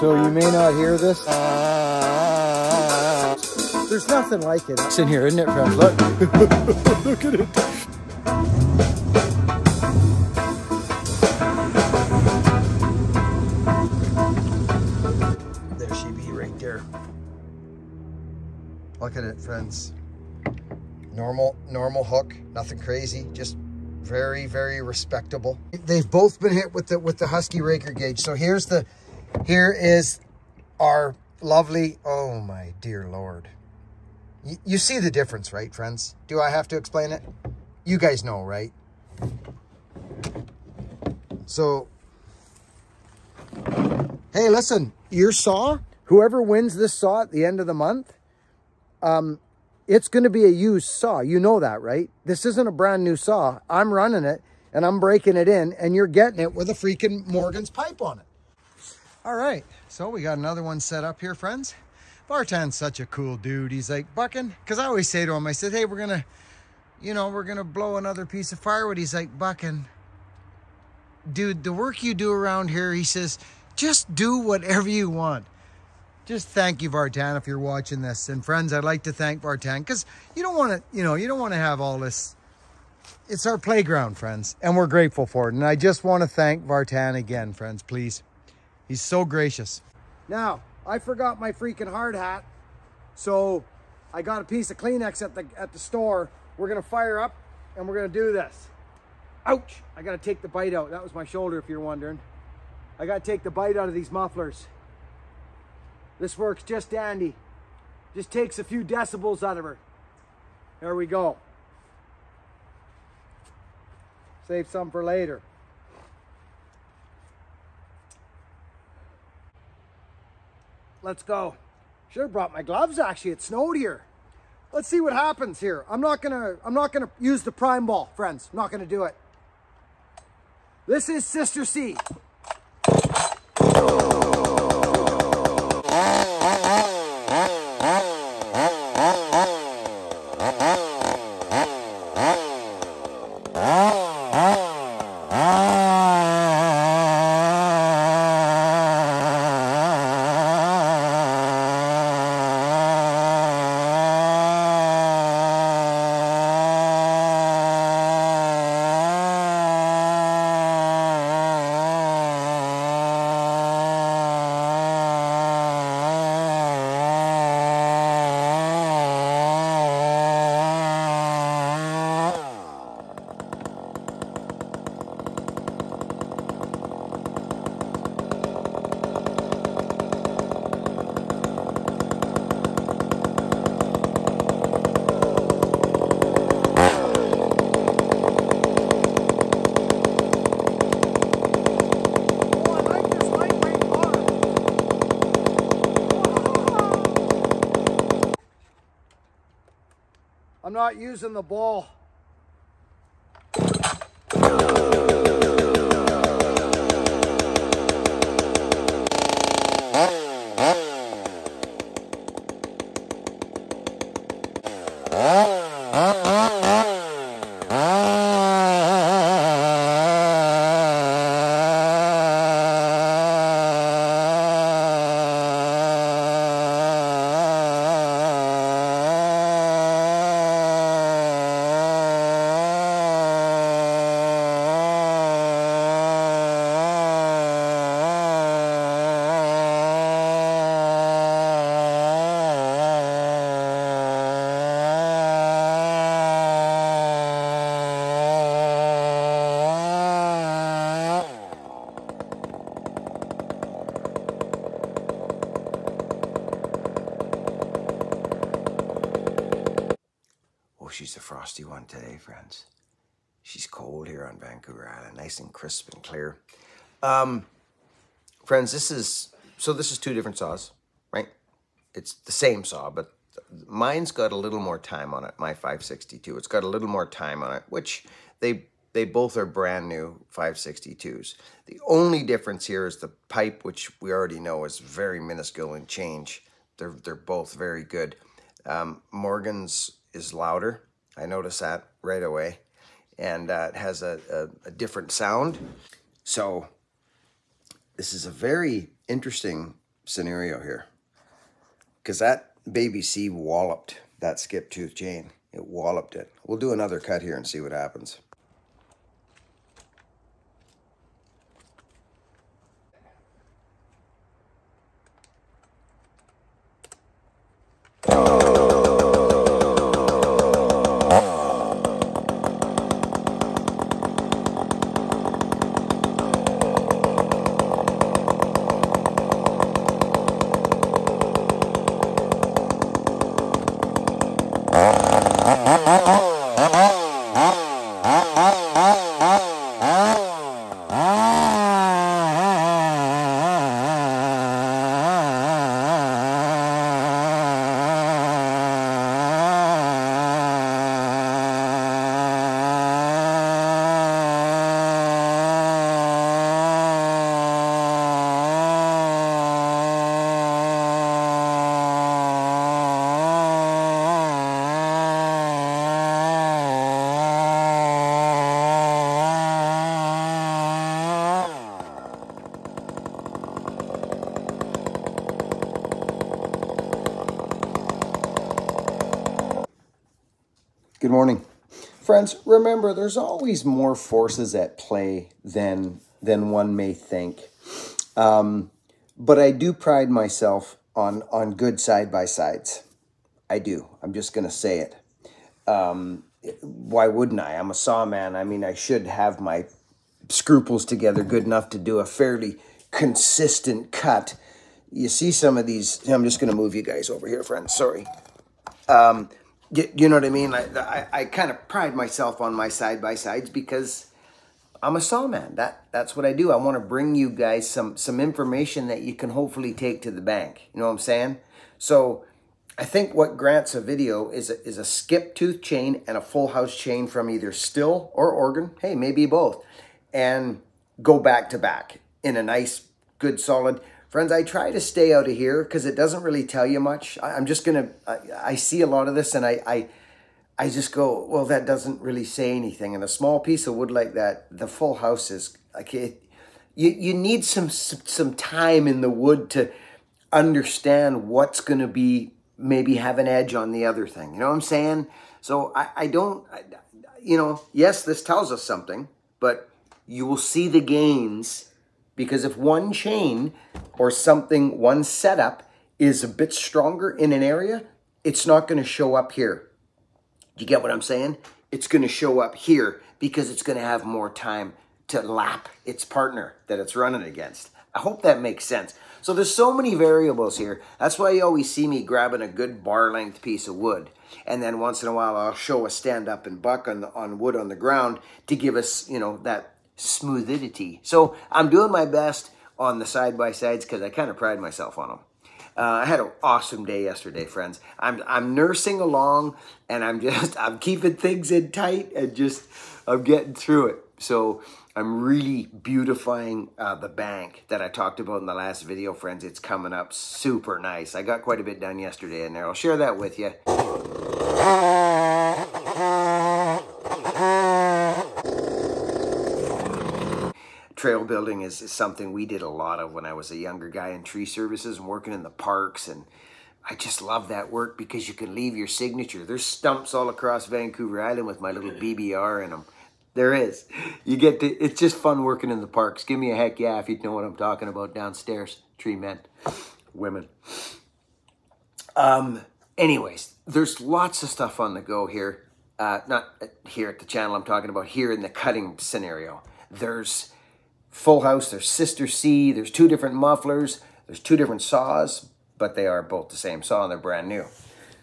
so you may not hear this. There's nothing like it. It's in here, isn't it, friends? Look. Look at it. There she be right there. Look at it, friends. Normal, normal hook, nothing crazy, just very, very respectable. They've both been hit with the with the Husky Raker gauge. So here's the, here is our lovely, oh my dear Lord. You, see the difference, right, friends? Do I have to explain it? You guys know, right? So, hey, listen, your saw, whoever wins this saw at the end of the month, um, it's going to be a used saw. You know that, right? This isn't a brand new saw. I'm running it and I'm breaking it in and you're getting it with a freaking Morgan's pipe on it. All right. So we got another one set up here, friends. Vartan's such a cool dude. He's like, Buckin', because I always say to him, I said, hey, we're going to, you know, we're going to blow another piece of firewood. He's like, Buckin', dude, the work you do around here, he says, just do whatever you want just thank you, Vartan, if you're watching this. And friends, I'd like to thank Vartan because you don't want to, you know, you don't want to have all this. It's our playground, friends, and we're grateful for it. And I just want to thank Vartan again, friends, please. He's so gracious. Now, I forgot my freaking hard hat. So I got a piece of Kleenex at the at the store. We're gonna fire up and we're gonna do this. Ouch! I gotta take the bite out. That was my shoulder, if you're wondering. I gotta take the bite out of these mufflers. This works just dandy. Just takes a few decibels out of her. There we go. Save some for later. Let's go. Should have brought my gloves actually. It snowed here. Let's see what happens here. I'm not gonna I'm not gonna use the prime ball, friends. I'm not gonna do it. This is Sister C. Oh, I like this lightweight bar. I'm not using the ball. Oh, she's a frosty one today, friends. She's cold here on Vancouver Island, nice and crisp and clear. Um, friends, this is so. This is two different saws, right? It's the same saw, but mine's got a little more time on it. My 562. It's got a little more time on it, which they they both are brand new 562s. The only difference here is the pipe, which we already know is very minuscule in change. They're they're both very good. Um, Morgan's is louder. I noticed that right away. And uh, it has a, a, a different sound. So this is a very interesting scenario here. Because that baby C walloped that skip tooth chain. It walloped it. We'll do another cut here and see what happens. Good morning. Friends, remember there's always more forces at play than than one may think. Um, but I do pride myself on on good side by sides. I do. I'm just gonna say it. Um, why wouldn't I? I'm a sawman. I mean, I should have my scruples together good enough to do a fairly consistent cut. You see some of these. I'm just gonna move you guys over here, friends. Sorry. Um, you, know what I mean? I, I, I kind of pride myself on my side by sides because I'm a sawman. That that's what I do. I want to bring you guys some some information that you can hopefully take to the bank. You know what I'm saying? So I think what grants a video is a, is a skip tooth chain and a full house chain from either Stihl or Oregon. Hey, maybe both, and go back to back in a nice, good, solid. Friends, I try to stay out of here because it doesn't really tell you much. I, am just gonna. I, I, see a lot of this, and I, I, I just go, well, that doesn't really say anything. And a small piece of wood like that, the full house is like it. You you need some some time in the wood to understand what's gonna be maybe have an edge on the other thing. You know what I'm saying? So I I don't. I, you know, yes, this tells us something, but you will see the gains because if one chain or something, one setup is a bit stronger in an area, it's not going to show up here. Do you get what I'm saying? It's going to show up here because it's going to have more time to lap its partner that it's running against. I hope that makes sense. So there's so many variables here. That's why you always see me grabbing a good bar length piece of wood. And then once in a while I'll show a stand up and buck on, the, on wood on the ground to give us, you know, that smoothidity. So I'm doing my best on the side-by-sides because I kind of pride myself on them. Uh, I had an awesome day yesterday, friends. I'm I'm nursing along, and I'm just I'm keeping things in tight, and just I'm getting through it. So I'm really beautifying uh, the bank that I talked about in the last video, friends. It's coming up super nice. I got quite a bit done yesterday in there. I'll share that with you. Trail building is, is something we did a lot of when I was a younger guy in tree services and working in the parks. And I just love that work because you can leave your signature. There's stumps all across Vancouver Island with my little BBR in them. There is. You get to, it's just fun working in the parks. Give me a heck yeah if you know what I'm talking about downstairs. Tree men, women. Um, anyways, there's lots of stuff on the go here. Uh, not here at the channel, I'm talking about here in the cutting scenario. There's Full House, there's Sister C, there's two different mufflers, there's two different saws, but they are both the same saw and they're brand new.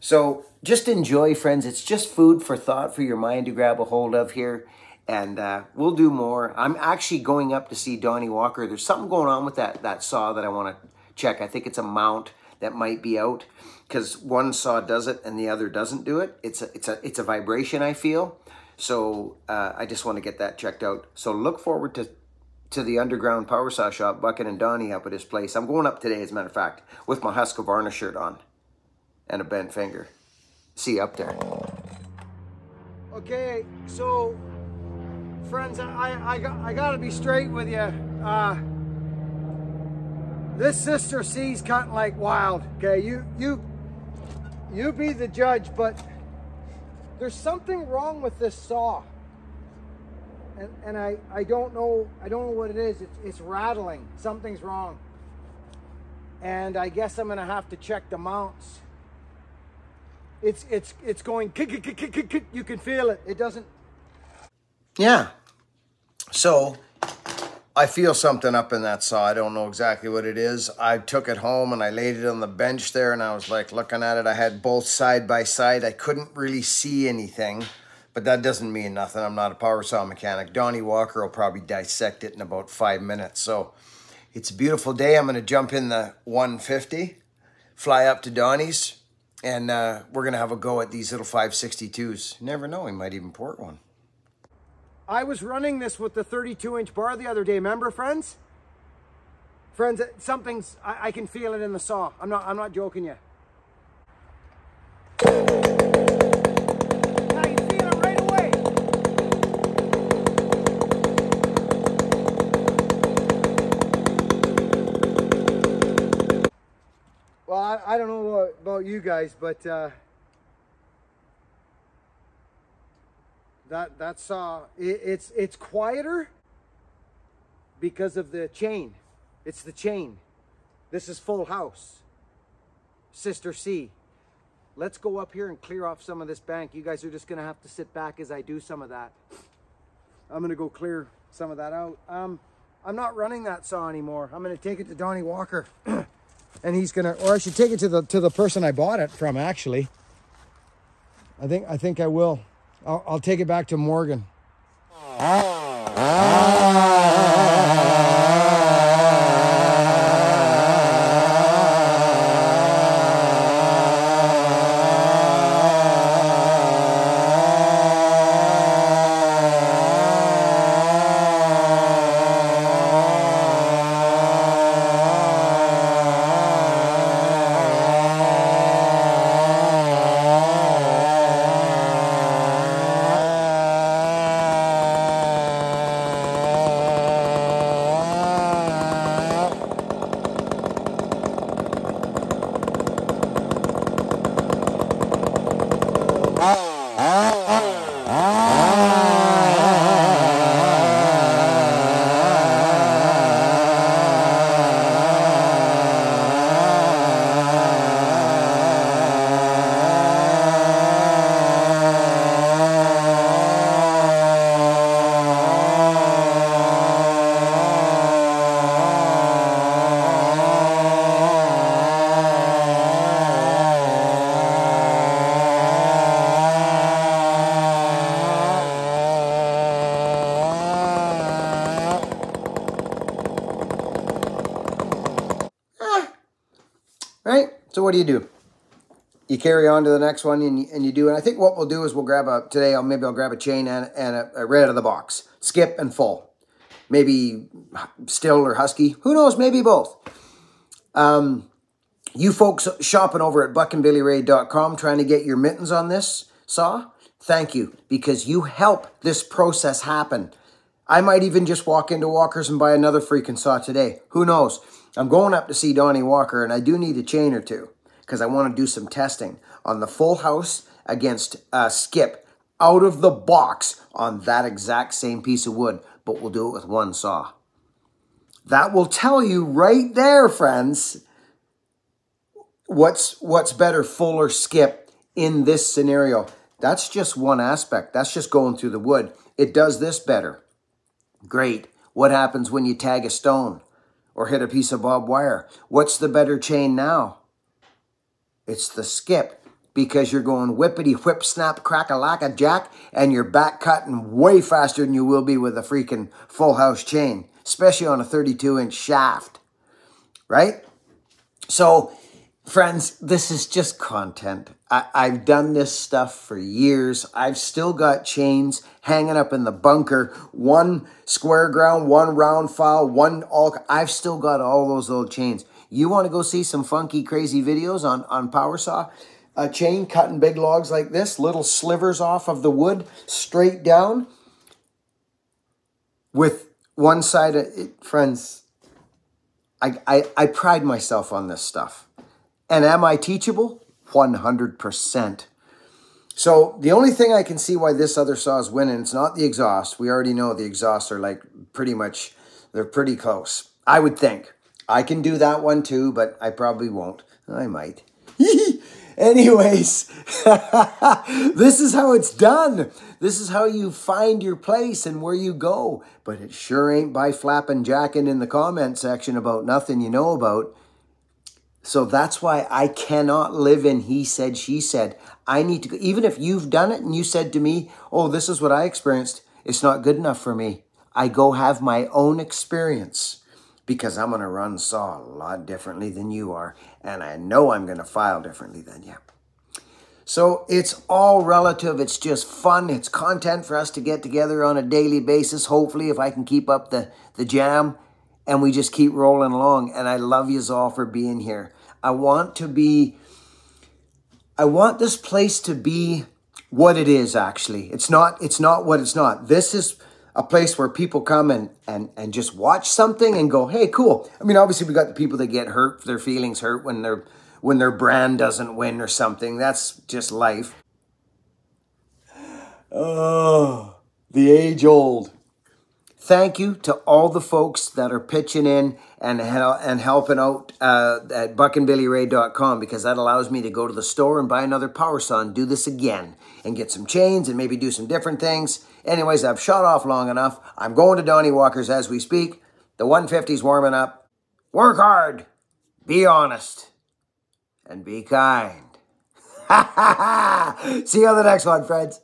So just enjoy, friends. It's just food for thought for your mind to grab a hold of here. And uh, we'll do more. I'm actually going up to see Donnie Walker. There's something going on with that, that saw that I want to check. I think it's a mount that might be out because one saw does it and the other doesn't do it. It's a, it's a, it's a vibration I feel. So uh, I just want to get that checked out. So look forward to to the underground power saw shop, Buckin' and Donnie up at his place. I'm going up today, as a matter of fact, with my Husqvarna shirt on and a bent finger. See you up there. Okay, so friends, I I got I got to be straight with you. Uh, This Sister sees cutting like wild. Okay, you you you be the judge, but there's something wrong with this saw. And, and I, I don't know I don't know what it is. It's, it's rattling. Something's wrong. And I guess I'm gonna have to check the mounts. It's it's it's going you can feel it. It doesn't Yeah. So I feel something up in that saw. I don't know exactly what it is. I took it home and I laid it on the bench there and I was like looking at it. I had both side by side. I couldn't really see anything, but that doesn't mean nothing. I'm not a power saw mechanic. Donnie Walker will probably dissect it in about five minutes. So it's a beautiful day. I'm going to jump in the 150, fly up to Donnie's, and uh, we're going to have a go at these little 562s. never know, he might even port one. I was running this with the 32 inch bar the other day. Remember, friends? Friends, something's, I, I can feel it in the saw. I'm not, I'm not joking you. Now you feel it right away. Well, I, don't know about you guys, but uh, that that saw it, it's it's quieter because of the chain. It's the chain. This is full house. Sister C. Let's go up here and clear off some of this bank. You guys are just gonna have to sit back as I do some of that. I'm gonna go clear some of that out. Um, I'm not running that saw anymore. I'm gonna take it to Donnie Walker, and he's gonna, or I should take it to the to the person I bought it from. Actually, I think I think I will. I'll, I'll take it back to Morgan. right? So what do you do? You carry on to the next one and you, and you do. And I think what we'll do is we'll grab a, today I'll, maybe I'll grab a chain and, and a, a right out of the box. Skip and full. Maybe Stihl or husky. Who knows? Maybe both. Um, you folks shopping over at buckinbillyray.com trying to get your mittens on this saw, thank you because you help this process happen. I might even just walk into Walker's and buy another freaking saw today. Who knows? I'm going up to see Donnie Walker, and I do need a chain or two because I want to do some testing on the full house against uh, Skip out of the box on that exact same piece of wood, but we'll do it with one saw. That will tell you right there, friends, what's what's better, full or skip in this scenario. That's just one aspect. That's just going through the wood. It does this better. Great. What happens when you tag a stone or hit a piece of barbed wire? What's the better chain now? It's the skip because you're going whippity whip snap crack a lack a jack and you're back cutting way faster than you will be with a freaking full house chain, especially on a 32 inch shaft, right? So Friends, this is just content. I, have done this stuff for years. I've still got chains hanging up in the bunker. One square ground, one round file, one all. I've still got all those little chains. You want to go see some funky, crazy videos on, on Power Saw? A chain cutting big logs like this, little slivers off of the wood, straight down. With one side of it, friends, I, I, I pride myself on this stuff. And am I teachable? 100%. So the only thing I can see why this other saw is winning, it's not the exhaust. We already know the exhausts are like pretty much, they're pretty close. I would think. I can do that one too, but I probably won't. I might. Anyways, this is how it's done. This is how you find your place and where you go. But it sure ain't by flapping jacking in the comment section about nothing you know about. So that's why I cannot live in he said, she said. I need to go, even if you've done it and you said to me, oh, this is what I experienced, it's not good enough for me. I go have my own experience because I'm going to run saw a lot differently than you are. And I know I'm going to file differently than you. So it's all relative. It's just fun. It's content for us to get together on a daily basis. Hopefully, if I can keep up the, the jam and we just keep rolling along. And I love you all for being here. I want to be I want this place to be what it is actually. It's not it's not what it's not. This is a place where people come and and and just watch something and go, "Hey, cool." I mean, obviously we got the people that get hurt, their feelings hurt when their when their brand doesn't win or something. That's just life. Oh, the age old thank you to all the folks that are pitching in and and helping out uh, at buckinbillyray.com because that allows me to go to the store and buy another power saw and do this again and get some chains and maybe do some different things. Anyways, I've shot off long enough. I'm going to Donnie Walker's as we speak. The 150's warming up. Work hard, be honest, and be kind. See you on the next one, friends.